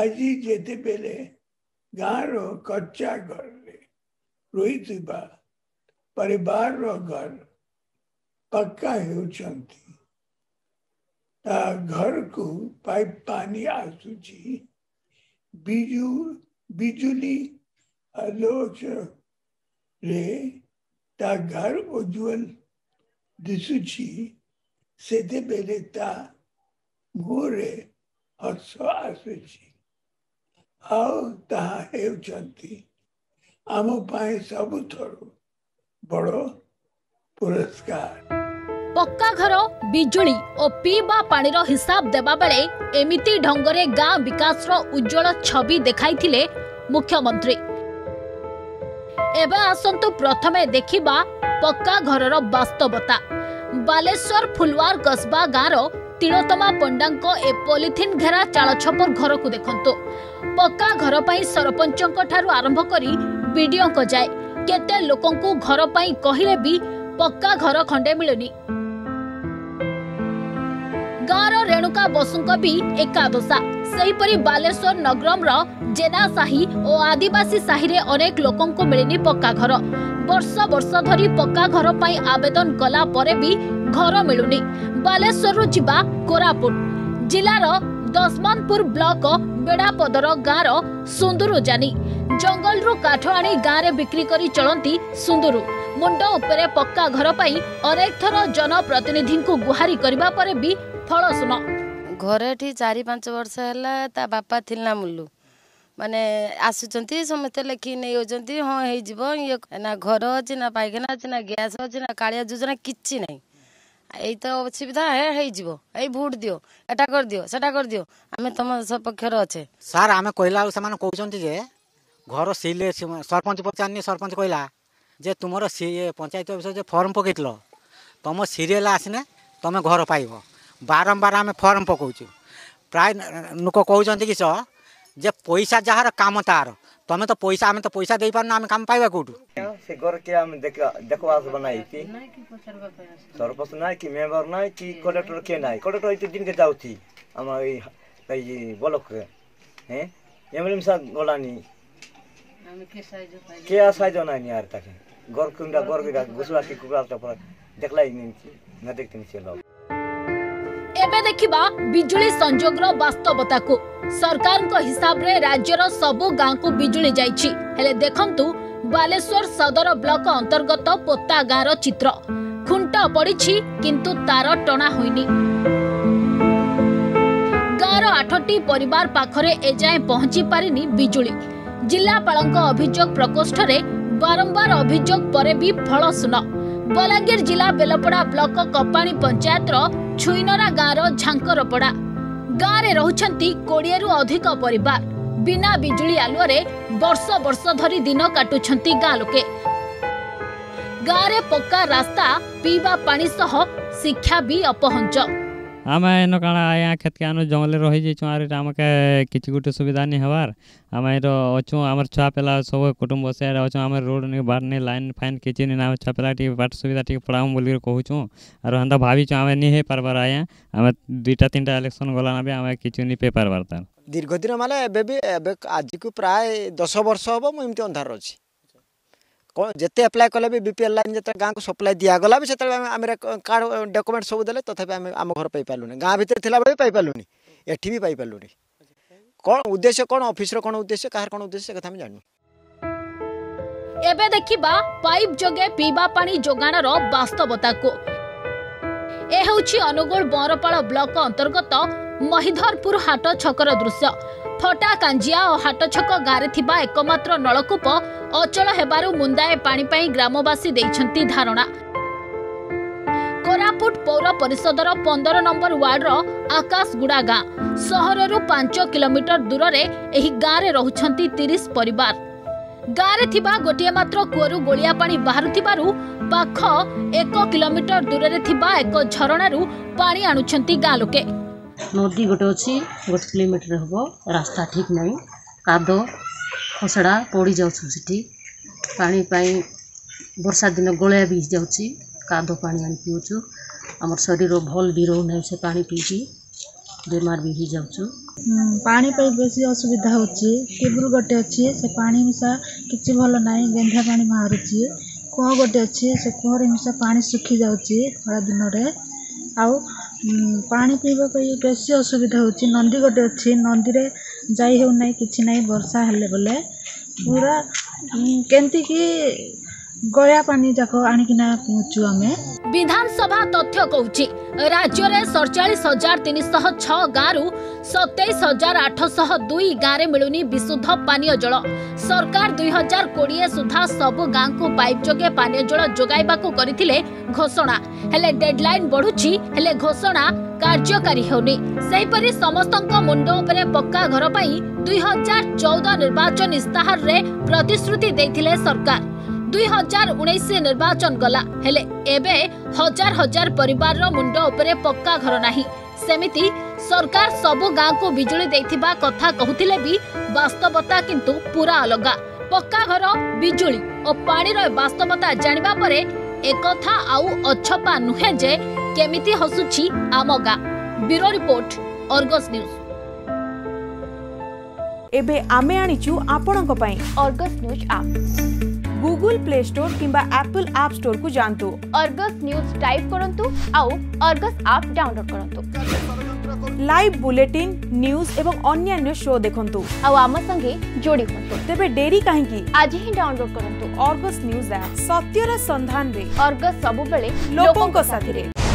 আজি যেতে পেলে ଗାଁର କଚ୍ଚା ଘରରେ ରହିଥିବା ପରିବାରର ଘର ପକ୍କା ହେଉଛନ୍ତି ତା ଘରକୁ ପାଇପ୍ ପାଣି ଆସୁଛି ବିଜୁ ବିଜୁଳି ଆଲୋକରେ ତା ଘର ଉଜ୍ଜଳ ଦିଶୁଛି ସେତେବେଳେ ତା ମୁହଁରେ ହସ ଆସୁଛି ଆଉ ତାହା ହେଉଛନ୍ତି ଆମ ପାଇଁ ସବୁଠାରୁ ବଡ଼ ପୁରସ୍କାର ପକ୍କା ଘର ବିଜୁଳି ଓ ପିଇବା ପାଣିର ହିସାବ ଦେବା ବେଳେ ଏମିତି ଢଙ୍ଗରେ ଗାଁ ବିକାଶର ଉଜ୍ଜଳ ଛବି ଦେଖାଇଥିଲେ ମୁଖ୍ୟମନ୍ତ୍ରୀ ଏବେ ଆସନ୍ତୁ ପ୍ରଥମେ ଦେଖିବା ପକ୍କା ଘରର ବାସ୍ତବତା ବାଲେଶ୍ୱର ଫୁଲୱାର କସବା ଗାଁର ତିଳୋତ୍ତମା ପଣ୍ଡାଙ୍କ ଏ ପଲିଥିନ୍ ଘେରା ଚାଳଛପର ଘରକୁ ଦେଖନ୍ତୁ ପକ୍କା ଘର ପାଇଁ ସରପଞ୍ଚଙ୍କ ଠାରୁ ଆରମ୍ଭ କରି ବିଡିଓଙ୍କ ଯାଏ କେତେ ଲୋକଙ୍କୁ ଘର ପାଇଁ କହିଲେ ବି ପକ୍କା ଘର ଖଣ୍ଡେ ମିଳୁନି ଗାଁର ରେଣୁକା ବସୁଙ୍କ ବି ଏକାଦଶା ସେହିପରି ବାଲେଶ୍ୱର ନଗରମର ଜେନା ସାହି ଓ ଆଦିବାସୀ ସାହିରେ ଅନେକ ଲୋକଙ୍କୁ ମିଳିନି ପକ୍କା ଘର ବର୍ଷ ବର୍ଷ ଧରି ପକ୍କା ଘର ପାଇଁ ଆବେଦନ କଲା ପରେ ବି ଘର ମିଳୁନି ବାଲେଶ୍ୱରରୁ ଯିବା କୋରାପୁଟ ଜିଲ୍ଲାର ଦଶମନପୁର ବ୍ଲକ ବେଡ଼ାପଦର ଗାଁର ସୁନ୍ଦୁରୁ ଜାନି ଜଙ୍ଗଲରୁ କାଠ ଆଣି ଗାଁରେ ବିକ୍ରି କରି ଚଳନ୍ତି ସୁନ୍ଦୁରୁ ମୁଣ୍ଡ ଉପରେ ପକ୍କା ଘର ପାଇଁ ଅନେକ ଥର ଜନପ୍ରତିନିଧିଙ୍କୁ ଗୁହାରି କରିବା ପରେ ବି ଫଳ ଶୁଣ ଘରେ ଏଠି ଚାରି ପାଞ୍ଚ ବର୍ଷ ହେଲା ତା ବାପା ଥିଲା ମୁଲୁ ମାନେ ଆସୁଛନ୍ତି ସମସ୍ତେ ଲେଖି ନେଇଯାଉଛନ୍ତି ହଁ ହେଇଯିବ ଇଏ ନା ଘର ଅଛି ନା ପାଇଖାନା ଅଛି ନା ଗ୍ୟାସ୍ ଅଛି ନା କାଳିଆ ଯୋଜନା କିଛି ନାହିଁ এই তো অসুবিধা হ্যাঁ হয়েযিব এই ভোট দিও এটা করদিও সেটা করদিও আমি তম সপক্ষরে অছে ସାର୍ ଆମେ କହିଲା ବେଳକୁ ସେମାନେ କହୁଛନ୍ତି ଯେ ଘର ସିଲେ ସରପଞ୍ଚ ପଚାରିନି ସରପଞ୍ଚ କହିଲା ଯେ ତୁମର ସି ପଞ୍ଚାୟତ ଅଫିସର ଯେ ଫର୍ମ ପକାଇଥିଲ ତୁମ ସିରିଏଲ୍ ଆସିନେ ତୁମେ ଘର ପାଇବ ବାରମ୍ବାର ଆମେ ଫର୍ମ ପକାଉଛୁ ପ୍ରାୟ ଲୋକ କହୁଛନ୍ତି କି ସହ ଯେ ପଇସା ଯାହାର କାମ ତାହାର ତୁମେ ତ ପଇସା ଆମେ ତ ପଇସା ଦେଇପାରୁନୁ ଆମେ କାମ ପାଇବା କେଉଁଠୁ से घर के हम देखवास बनाई थी सरपंच ना कि मेम्बर ना कि कलेक्टर के ना कलेक्टर इतने दिन के जाऊ थी हमारे ब्लॉक के हैं एमएलएम साहब बोलानी के साइज होना नहीं यार तक घर कुंडा घुसवा के नहीं ବାଲେଶ୍ୱର ସଦର ବ୍ଲକ ଅନ୍ତର୍ଗତ ପୋତା ଗାଁର ଚିତ୍ର ଖୁଣ୍ଟ ପଡ଼ିଛି କିନ୍ତୁ ତାର ଟଣା ହୋଇନି ଗାଁର ଆଠଟି ପରିବାର ପାଖରେ ଏଯାଏଁ ପହଞ୍ଚି ପାରିନି ବିଜୁଳି ଜିଲ୍ଲାପାଳଙ୍କ ଅଭିଯୋଗ ପ୍ରକୋଷ୍ଠରେ ବାରମ୍ବାର ଅଭିଯୋଗ ପରେ ବି ଫଳ ଶୂନ ବଲାଙ୍ଗୀର ଜିଲ୍ଲା ବେଲପଡ଼ା ବ୍ଲକ କପାଣି ପଞ୍ଚାୟତର ଛୁଇନରା ଗାଁର ଝାଙ୍କରପଡ଼ା ଗାଁରେ ରହୁଛନ୍ତି କୋଡ଼ିଏରୁ ଅଧିକ ପରିବାର बिना बिजुली आलुआ बर्ष बर्ष धरी दिन काटुंट गाँ लोके गाँव पक्का रास्ता पीवा पानी सह शिक्षा भी अपहंच आम एन का खेत के आने जंगल रही जाइ आर आम के किसी गोटे सुविधा नहीं हबार आम अच्छू आम छुआ पे सब कुटुम बस अच्छा आम रोड नहीं बार नहीं लाइन फाइन किसी नहीं आम छुआ पे पाठ सुविधा पढ़ाऊ बोल कहूँ और हमें भाई आम नहीं पार्बार आज आम दुईटा तीन टाइम इलेक्शन गलाना भी आम कि नहीं पे पार्बार तार ଦୀର୍ଘଦିନ ମାନେ ଏବେ ବି ଏବେ ଆଜିକୁ ପ୍ରାୟ ଦଶ ବର୍ଷ ହେବ ମୁଁ ଏମିତି ଅନ୍ଧାର ଅଛି କ'ଣ ଯେତେ ଆପ୍ଲାଏ କଲେ ବି ବି ପି ଏଲ୍ ଲାଇନ୍ ଯେତେବେଳେ ଗାଁକୁ ସପ୍ଲାଏ ଦିଆଗଲା ବି ସେତେବେଳେ ଆମେ କାର୍ଡ଼ ଡକୁମେଣ୍ଟ ସବୁ ଦେଲେ ତଥାପି ଆମେ ଆମ ଘର ପାଇପାରିଲୁନି ଗାଁ ଭିତରେ ଥିଲାବେଳେ ବି ପାଇପାରିଲୁନି ଏଠି ବି ପାଇପାରିଲୁନି କ'ଣ ଉଦ୍ଦେଶ୍ୟ କ'ଣ ଅଫିସର କ'ଣ ଉଦ୍ଦେଶ୍ୟ କାହାର କ'ଣ ଉଦ୍ଦେଶ୍ୟ ସେ କଥା ଆମେ ଜାଣିନୁ ଏବେ ଦେଖିବା ପାଇପ୍ ଯୋଗେ ପିଇବା ପାଣି ଯୋଗାଣର ବାସ୍ତବତାକୁ ଏ ହେଉଛି ଅନୁଗୁଳ ବରପାଳ ବ୍ଲକ ଅନ୍ତର୍ଗତ ମହିଧରପୁର ହାଟ ଛକର ଦୃଶ୍ୟ ଫଟା କାଞ୍ଜିଆ ଓ ହାଟ ଛକ ଗାଁରେ ଥିବା ଏକମାତ୍ର ନଳକୂପ ଅଚଳ ହେବାରୁ ମୁନ୍ଦାଏ ପାଣି ପାଇଁ ଗ୍ରାମବାସୀ ଦେଇଛନ୍ତି ଧାରଣା କୋରାପୁଟ ପୌର ପରିଷଦର ପନ୍ଦର ନମ୍ବର ୱାର୍ଡର ଆକାଶଗୁଡ଼ା ଗାଁ ସହରରୁ ପାଞ୍ଚ କିଲୋମିଟର ଦୂରରେ ଏହି ଗାଁରେ ରହୁଛନ୍ତି ତିରିଶ ପରିବାର ଗାଁରେ ଥିବା ଗୋଟିଏ ମାତ୍ର କୂଅରୁ ଗୋଳିଆ ପାଣି ବାହାରୁଥିବାରୁ ପାଖ ଏକ କିଲୋମିଟର ଦୂରରେ ଥିବା ଏକ ଝରଣାରୁ ପାଣି ଆଣୁଛନ୍ତି ଗାଁ ଲୋକେ नदी गोटे अच्छे गोटे किलोमीटर हम रास्ता ठीक ना काद खसड़ा पड़ जाऊ पापाई बर्षा दिन गलया भी जाद पा आऊँ आम शरीर भल भी रोना से पा पी बेमार भी हो पापाई बस असुविधा होबुल गोटे अच्छे से पा मिसा कि भल ना गेंधा पा बाहर कू गोटे अच्छे से कूहरे रिशा पा सुखी जा खरा दिन में आ ପାଣି ପିଇବା ପାଇଁ ବେଶୀ ଅସୁବିଧା ହେଉଛି ନଦୀ ଗୋଟେ ଅଛି ନଦୀରେ ଯାଇ ହେଉନାହିଁ କିଛି ନାହିଁ ବର୍ଷା ହେଲେ ବୋଲେ ପୁରା କେମିତିକି गया पानी जाको आने की ना विधानसभा तथ्य कहूँ राज्य में सड़चाई हजार तीन शह छ गाँव सतैश हजार आठ शह दुई गाँव में मिलूनी विशुद्ध पानी जल सरकार दुई हजार कोड़े सुधा सब गाँव को पाइप जगे पानी जल जगैवाक घोषणा हेले डेडलाइन बढ़ुची घोषणा कार्यकारी होनी समस्त मुंड पक्का घर पर दुई हजार चौदह निर्वाचन इस्ताहार प्रतिश्रुति सरकार ଦୁଇ ହଜାର ଉଣେଇଶ ନିର୍ବାଚନ ଗଲା ହେଲେ ଏବେ ହଜାର ହଜାର ପରିବାରର ମୁଣ୍ଡ ଉପରେ ପକ୍କା ଘର ନାହିଁ ସେମିତି ସରକାର ସବୁ ଗାଁକୁ ବିଜୁଳି ଦେଇଥିବା କଥା କହୁଥିଲେ ବି ବାସ୍ତବତା କିନ୍ତୁ ପୁରା ଅଲଗା ପକ୍କା ଘର ବିଜୁଳି ଓ ପାଣିର ବାସ୍ତବତା ଜାଣିବା ପରେ ଏକଥା ଆଉ ଅଛପା ନୁହେଁ ଯେ କେମିତି ହସୁଛି ଆମ ଗାଁ ବ୍ୟୁରୋ ରିପୋର୍ଟ ଅର୍ଗସ୍ ନ୍ୟୁଜ୍ ଏବେ ଆମେ ଆଣିଛୁ ଆପଣଙ୍କ ପାଇଁ Argus news app Google play store কিংবা ଆପଲ ଆପ୍ ଷ୍ଟୋରକୁ ଯାଆନ୍ତୁ ଅର୍ଗସ୍ ନ୍ୟୁଜ୍ ଟାଇପ୍ କରନ୍ତୁ ଆଉ ଅର୍ଗସ୍ ଆପ୍ ଡାଉନଲୋଡ୍ କରନ୍ତୁ ଲାଇଭ୍ ବୁଲେଟିନ୍ ନ୍ୟୁଜ୍ ଏବଂ ଅନ୍ୟାନ୍ୟ ଶୋ ଦେଖନ୍ତୁ ଆଉ ଆମ ସଙ୍ଗେ ଯୋଡ଼ି ହୁଅନ୍ତୁ ତେବେ ଡେରି କାହିଁକି ଆଜି ହିଁ ଡାଉନଲୋଡ୍ କରନ୍ତୁ ଅର୍ଗସ୍ ନ୍ୟୁଜ୍ ଆପ୍ ସତ୍ୟର ସନ୍ଧାନରେ ଅର୍ଗସ୍ ସବୁବେଳେ ଲୋକଙ୍କ ସାଥିରେ